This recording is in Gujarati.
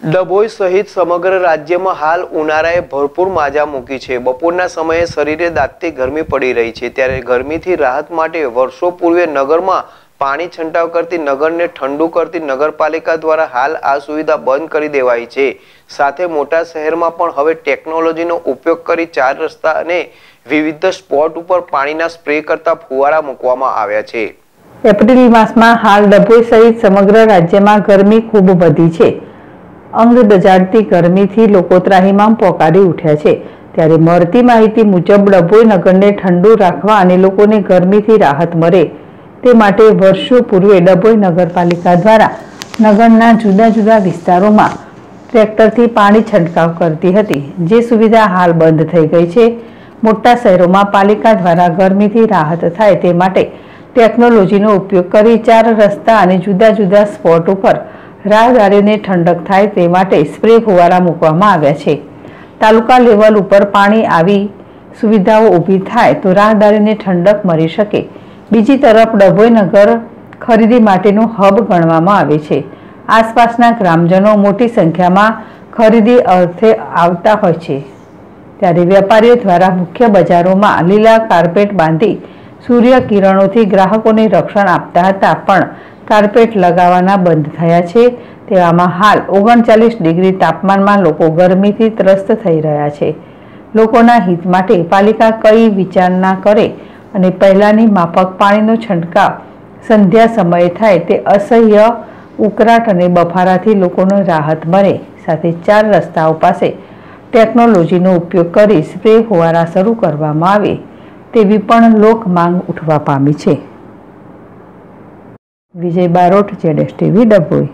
ડભોઈ સહિત સમગ્ર રાજ્યમાં હાલ ઉનાળાએ ભરપૂર માજા મૂકી છે. બપોરના સમયે શરીરે દાંતથી ગરમી પડી રહી છે. ત્યારે ગરમીથી રાહત માટે વર્ષો પૂર્વે નગરમાં પાણી છંટાવ કરતી નગરને ઠંડુ કરતી નગરપાલિકા દ્વારા હાલ આ સુવિધા બંધ કરી દેવાઈ છે. સાથે મોટા શહેરમાં પણ હવે ટેકનોલોજીનો ઉપયોગ કરી ચાર રસ્તા અને વિવિધ સ્પોટ ઉપર પાણીના સ્પ્રે કરતા ફુવારા મૂકવામાં આવ્યા છે. એપ્રિલ માસમાં હાલ ડભોઈ સહિત સમગ્ર રાજ્યમાં ગરમી ખૂબ વધી છે. અંગ દજાડતી ગરમીથી લોકો ત્રાહીમામ પોકારી ઉઠ્યા છે. ત્યારે મળતી માહિતી મુજબ ડભોઈ નગરને ઠંડુ રાખવા અને લોકોને ગરમીથી રાહત મળે તે માટે વર્ષો પૂર્વે ડભોઈ નગરપાલિકા દ્વારા નગરના જુદા જુદા વિસ્તારોમાં ટ્રેક્ટરથી પાણી છંટકાવ કરતી હતી. જે સુવિધા હાલ બંધ થઈ ગઈ છે. મોટા શહેરોમાં પાલિકા દ્વારા ગરમીથી રાહત થાય તે માટે ટેકનોલોજીનો ઉપયોગ કરી ચાર રસ્તા અને જુદા જુદા સ્પોટ ઉપર રાહદારીને ઠંડક થાય તે માટે સ્પ્રે ફુવારા મૂકવામાં આવ્યા છે. તાલુકા લેવલ ઉપર પાણી આવી સુવિધાઓ ઊભી થાય તો રાહદારીને ઠંડક મળી શકે. બીજી તરફ ડભોઈનગર ખરીદી માટેનું હબ ગણવામાં આવે છે. આસપાસના ગ્રામજનો મોટી સંખ્યામાં ખરીદી અર્થે આવતા હોય છે. ત્યારે વેપારીઓ દ્વારા મુખ્ય બજારોમાં લીલા કાર્પેટ બાંધી સૂર્ય કિરણોથી ગ્રાહકોને રક્ષણ આપતા હતા, પણ કાર્પેટ લગાવવાના બંધ થયા છે. તેવામાં હાલ ઓગણચાલીસ ડિગ્રી તાપમાનમાં લોકો ગરમીથી ત્રસ્ત થઈ રહ્યા છે. લોકોના હિત માટે પાલિકા કઈ વિચારણા કરે અને પહેલાંની માફક પાણીનો છંટકાવ સંધ્યા સમયે થાય તે અસહ્ય ઉકરાટ અને બફારાથી લોકોને રાહત મળે. સાથે ચાર રસ્તાઓ પાસે ટેકનોલોજીનો ઉપયોગ કરી સ્પ્રે ફુવારા શરૂ કરવામાં આવે તેવી પણ લોક માંગ ઉઠવા પામી છે. વિજય બારોટ જેડેશ ટીવી ડભોઈ.